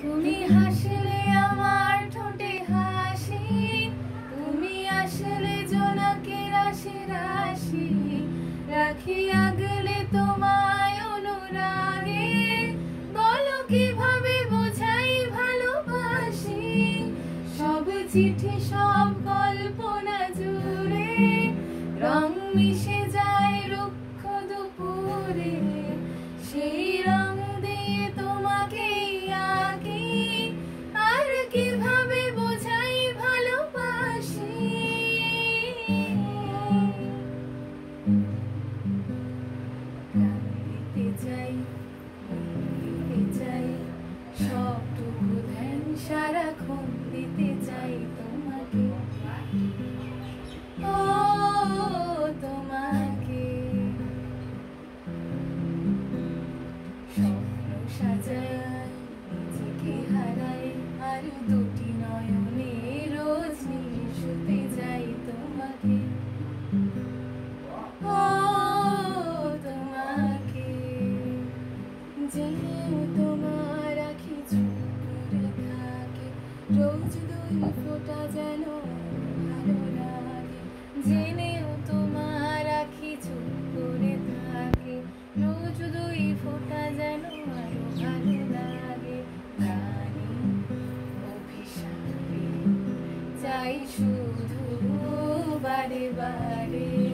তুমি হাসলে আমার ঠোঁটে হাসি, তুমি আসলে জোনাকে রাশি রাশি রাখি আগলে তোমায় অনুরাগে, বলো কীভাবে বোঝাই ভালোবাসি? সব চিঠি, সব কল্পনা জুড়ে, রং মিশে যায় রুক্ষ দুপুরে। সেই সবটুকু ধ্যান সারাক্ষণ ফোঁটা যেন ভালো লাগে, জেনেও তোমার করে রোজ যেন আরও ভালো লাগে। অভিশাপে চাই শুধু বারে বারে।